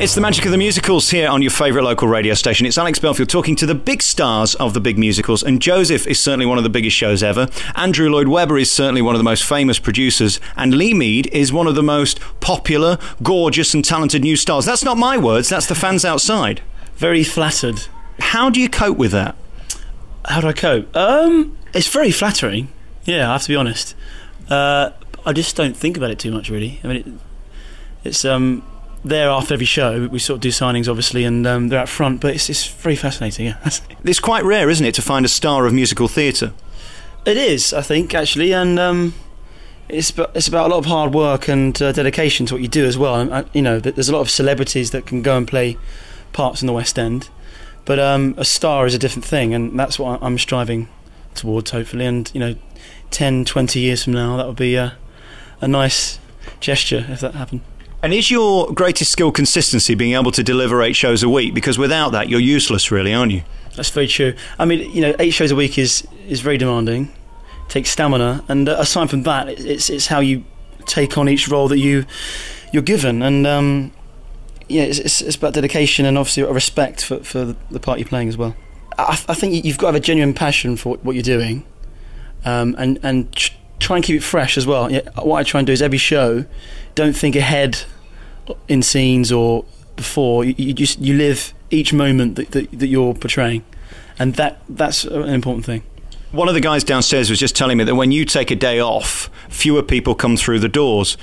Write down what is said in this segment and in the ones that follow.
It's the magic of the musicals here on your favourite local radio station. It's Alex Belfield talking to the big stars of the big musicals, and Joseph is certainly one of the biggest shows ever. Andrew Lloyd Webber is certainly one of the most famous producers, and Lee Mead is one of the most popular, gorgeous, and talented new stars. That's not my words, that's the fans outside. Very flattered. How do you cope with that? How do I cope? Um, it's very flattering. Yeah, I have to be honest. Uh, I just don't think about it too much, really. I mean, it, it's um, there after every show. We sort of do signings, obviously, and um, they're out front. But it's, it's very fascinating. Yeah, It's quite rare, isn't it, to find a star of musical theatre? it is. I think actually, and um, it's about, it's about a lot of hard work and uh, dedication to what you do as well. And, uh, you know, there's a lot of celebrities that can go and play parts in the West End, but um, a star is a different thing, and that's what I'm striving towards, hopefully. And you know, 10, 20 years from now, that would be a, a nice gesture if that happened. And is your greatest skill consistency being able to deliver eight shows a week? Because without that, you're useless, really, aren't you? That's very true. I mean, you know, eight shows a week is is very demanding, takes stamina, and uh, aside from that, it's it's how you take on each role that you you're given, and um, yeah, it's, it's it's about dedication and obviously a respect for for the, part you're playing as well. I, I think you've got to have a genuine passion for what you're doing, um, and and try and keep it fresh as well. Yeah, what I try and do is every show, don't think ahead in scenes or before. You, you just you live each moment that, that, that you're portraying, and that that's an important thing. One of the guys downstairs was just telling me that when you take a day off, fewer people come through the doors.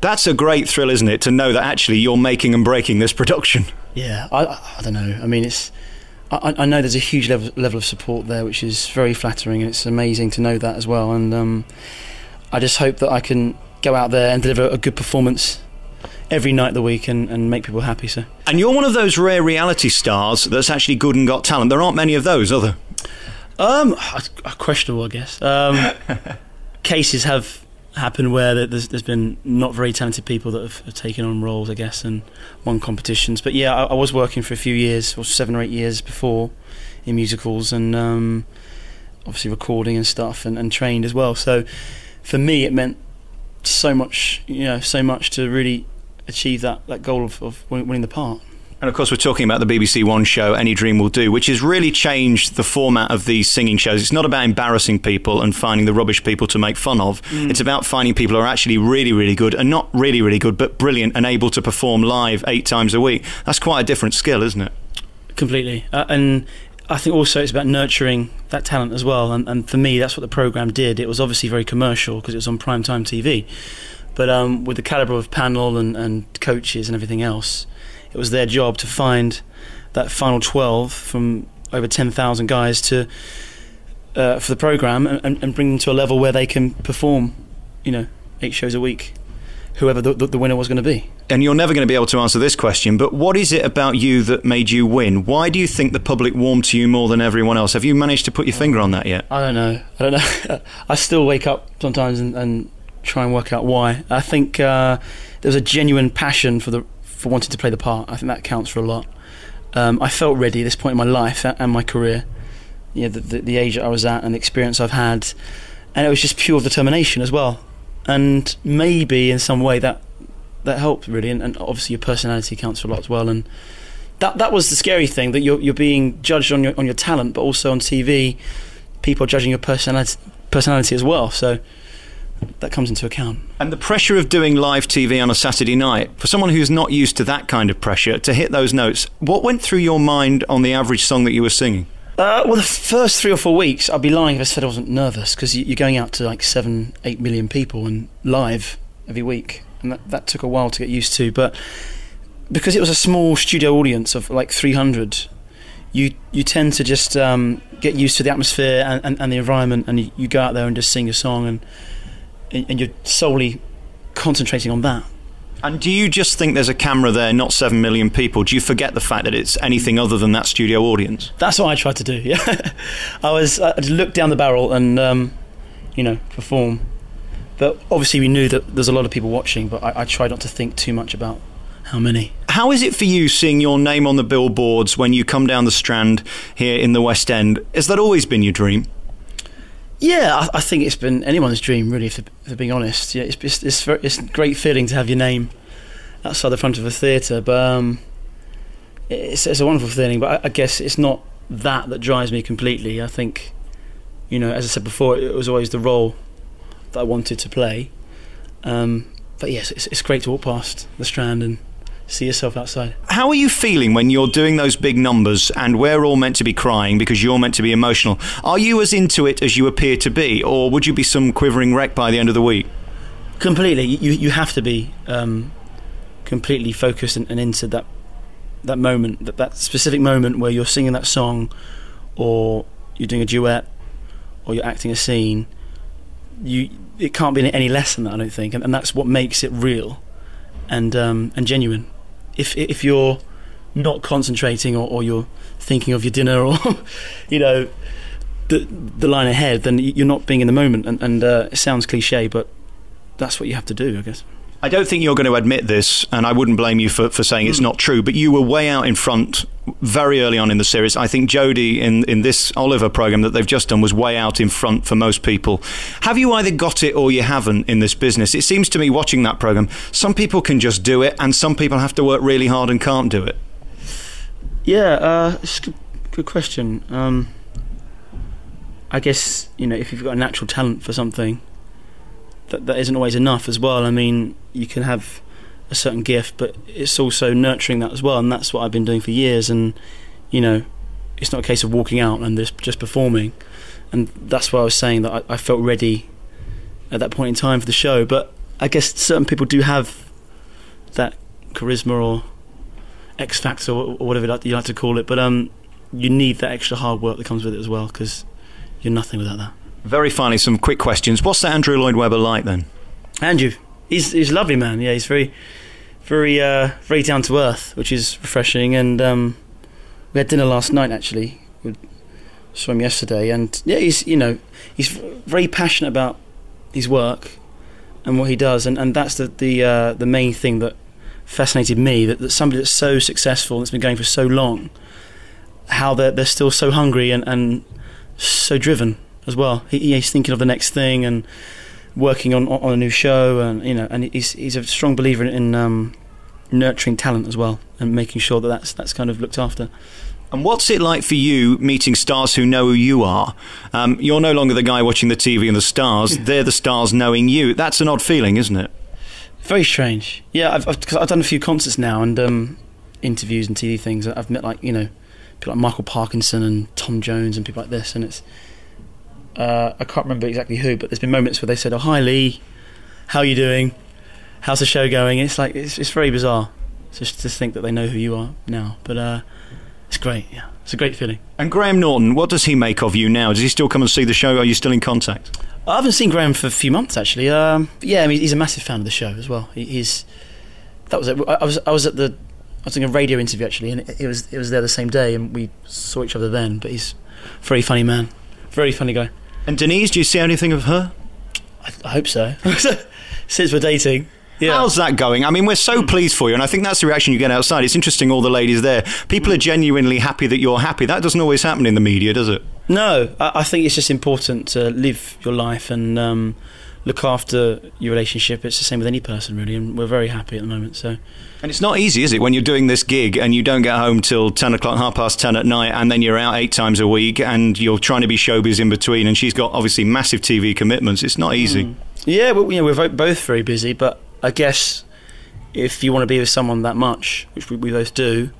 That's a great thrill, isn't it, to know that actually you're making and breaking this production? Yeah, I, I, I don't know. I mean, it's I, I know there's a huge level level of support there, which is very flattering, and it's amazing to know that as well. And um, I just hope that I can go out there and deliver a good performance every night of the week and, and make people happy. So. And you're one of those rare reality stars that's actually good and got talent. There aren't many of those, are there? Um, questionable, I guess. Um, cases have happened where there- there's, there's been not very talented people that have, have taken on roles, I guess, and won competitions. But yeah, I, I was working for a few years, or seven or eight years before, in musicals, and um, obviously recording and stuff, and, and trained as well. So for me, it meant so much, you know, so much to really achieve that, that goal of, of winning the part. And of course, we're talking about the BBC One show, Any Dream Will Do, which has really changed the format of these singing shows. It's not about embarrassing people and finding the rubbish people to make fun of. It's about finding people who are actually really, really good and not really, really good, but brilliant and able to perform live eight times a week. That's quite a different skill, isn't it? completely uh, and I think also it's about nurturing that talent as well and, and for me that's what the program did it was obviously very commercial because it was on prime time TV but um, with the caliber of panel and, and coaches and everything else it was their job to find that final 12 from over 10,000 guys to uh, for the program and, and bring them to a level where they can perform you know eight shows a week whoever the, the, winner was going to be And you're never going to be able to answer this question, but what is it about you that made you win? Why do you think the public warmed to you more than everyone else? Have you managed to put your finger on that yet? I don't know. I don't know. I still wake up sometimes and, and try and work out why. I think uh, there was a genuine passion for the for wanting to play the part. I think that counts for a lot. Um, I felt ready at this point in my life and my career. You know, the, the, the age that I was at and the experience I've had, and it was just pure determination as well. And maybe in some way that that helped really, and, and obviously your personality counts for a lot as well. And that that was the scary thing that you're you're being judged on your on your talent, but also on TV, people are judging your personality personality as well. So that comes into account. And the pressure of doing live TV on a Saturday night, for someone who's not used to that kind of pressure, to hit those notes, what went through your mind on the average song that you were singing? Uh, well, the first three or four weeks, I'd be lying if I said I wasn't nervous because you're going out to like seven, eight million people and live every week, and that, that took a while to get used to. But because it was a small studio audience of like 300, you you tend to just um, get used to the atmosphere and, and, and the environment, and you, you go out there and just sing a song, and and you're solely concentrating on that. And do you just think there's a camera there, not seven million people? Do you forget the fact that it's anything other than that studio audience? That's what I tried to do. Yeah, I was I just looked down the barrel and um, you know perform. But obviously we knew that there's a lot of people watching. But I, I tried not to think too much about how many. How is it for you seeing your name on the billboards when you come down the Strand here in the West End? Has that always been your dream? Yeah, I, I think it's been anyone's dream, really, if if being honest. Yeah, it's it's it's, very, it's a great feeling to have your name outside the front of a theatre. But um, it's, it's a wonderful feeling. But I, I guess it's not that that drives me completely. I think, you know, as I said before, it was always the role that I wanted to play. Um, but yes, it's, it's great to walk past the Strand and see yourself outside. How are you feeling when you're doing those big numbers and we're all meant to be crying because you're meant to be emotional? Are you as into it as you appear to be, or would you be some quivering wreck by the end of the week? Completely, you you have to be um, completely focused and, and into that that moment, that that specific moment where you're singing that song, or you're doing a duet, or you're acting a scene. You it can't be any less than that, I don't think, and, and that's what makes it real and um, and genuine. If if you're not concentrating or, or you're thinking of your dinner or you know the the line ahead, then you're not being in the moment. And, and uh, it sounds cliche, but that's what you have to do, I guess. I don't think you're going to admit this, and I wouldn't blame you for, for saying it's not true, but you were way out in front very early on in the series. I think Jodie in, in this Oliver program that they've just done was way out in front for most people. Have you either got it or you haven't in this business? It seems to me watching that program, some people can just do it, and some people have to work really hard and can't do it. Yeah, uh, it's a good, good question. Um, I guess, you know, if you've got a natural talent for something, that, that isn't always enough as well. I mean, you can have a certain gift, but it's also nurturing that as well, and that's what I've been doing for years. And you know, it's not a case of walking out and just just performing, and that's why I was saying that I, I felt ready at that point in time for the show. But I guess certain people do have that charisma or X factor or, whatever you like to call it, but um, you need that extra hard work that comes with it as well because you're nothing without that. Very finally, some quick questions. What's that Andrew Lloyd Webber like then? Andrew, he's he's a lovely man. Yeah, he's very, very, uh, very down to earth, which is refreshing. And um, we had dinner last night actually. We saw him yesterday, and yeah, he's you know he's very passionate about his work and what he does, and, and that's the the uh, the main thing that fascinated me. That, that somebody that's so successful and that's been going for so long, how they're they're still so hungry and, and so driven as well. He, he's thinking of the next thing and working on on a new show, and you know, and he's he's a strong believer in, in um, nurturing talent as well and making sure that that's that's kind of looked after. And what's it like for you meeting stars who know who you are? Um, you're no longer the guy watching the TV and the stars; they're the stars knowing you. That's an odd feeling, isn't it? Very strange. Yeah, I've I've, I've done a few concerts now and um, interviews and TV things. I've met like you know people like Michael Parkinson and Tom Jones and people like this, and it's uh, I can't remember exactly who, but there's been moments where they said, "Oh, hi Lee, how are you doing? How's the show going?" It's like it's, it's very bizarre just to think that they know who you are now, but uh, it's great. Yeah, it's a great feeling. And Graham Norton, what does he make of you now? Does he still come and see the show? Are you still in contact? I haven't seen Graham for a few months actually. Um, yeah, I mean, he's a massive fan of the show as well. He, he's that was it. I was I was at the I was doing a radio interview actually, and it, it was it was there the same day, and we saw each other then. But he's a very funny man, very funny guy. And Denise, do you see anything of her? I, I hope so. Since we're dating. Yeah. How's that going? I mean, we're so pleased for you, and I think that's the reaction you get outside. It's interesting, all the ladies there. People are genuinely happy that you're happy. That doesn't always happen in the media, does it? No, I, I think it's just important to live your life and um, look after your relationship. It's the same with any person, really, and we're very happy at the moment. So, And it's not easy, is it, when you're doing this gig and you don't get home till 10 o'clock, half past 10 at night, and then you're out eight times a week and you're trying to be showbiz in between, and she's got obviously massive TV commitments. It's not easy. yeah, well, you know, we're both very busy, but I guess if you want to be with someone that much, which we, we both do,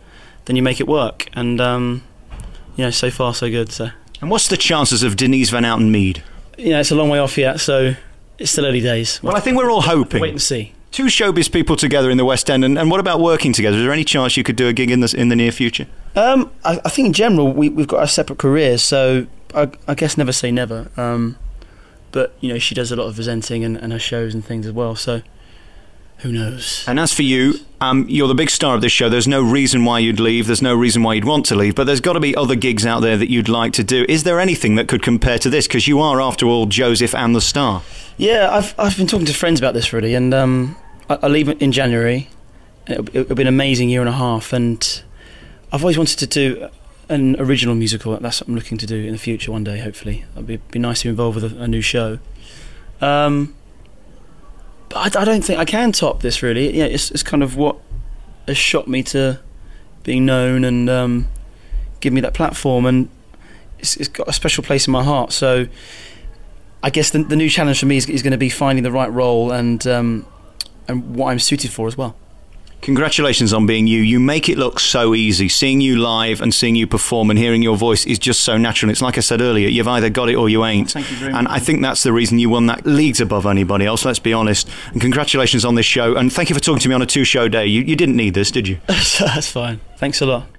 then you make it work. And um, you know, so far so good. So And what's the chances of Denise Van Outen Mead? Yeah, it's a long way off yet, so it's still early days. Well, I think we're all hoping. Wait and see. Two showbiz people together in the West End, and, and what about working together? Is there any chance you could do a gig in the, in the near future? Um, I, I think in general we, we've got our separate careers, so I, I guess never say never. Um, but you know, she does a lot of presenting and, and her shows and things as well. So who knows? And as for you, um, you're the big star of this show. There's no reason why you'd leave. There's no reason why you'd want to leave. But there's got to be other gigs out there that you'd like to do. Is there anything that could compare to this? Because you are, after all, Joseph and the star. Yeah, I've I've been talking to friends about this really, and um, I, I leave in January. It'll, it'll be an amazing year and a half, and I've always wanted to do an original musical. That's what I'm looking to do in the future one day. Hopefully, it'd be, be nice to be involved with a, a new show. Um, I, I don't think I can top this really. Yeah, it's it's kind of what has shot me to being known and um, give me that platform. And it's, it's got a special place in my heart. So I guess the, the new challenge for me is, is going to be finding the right role and um, and what I'm suited for as well. Congratulations on being you. You make it look so easy. Seeing you live and seeing you perform and hearing your voice is just so natural. It's like I said earlier, you've either got it or you ain't. Thank you very and much. I think that's the reason you won that leagues above anybody else, let's be honest. And congratulations on this show. And thank you for talking to me on a two show day. You, you didn't need this, did you? That's fine. Thanks a lot.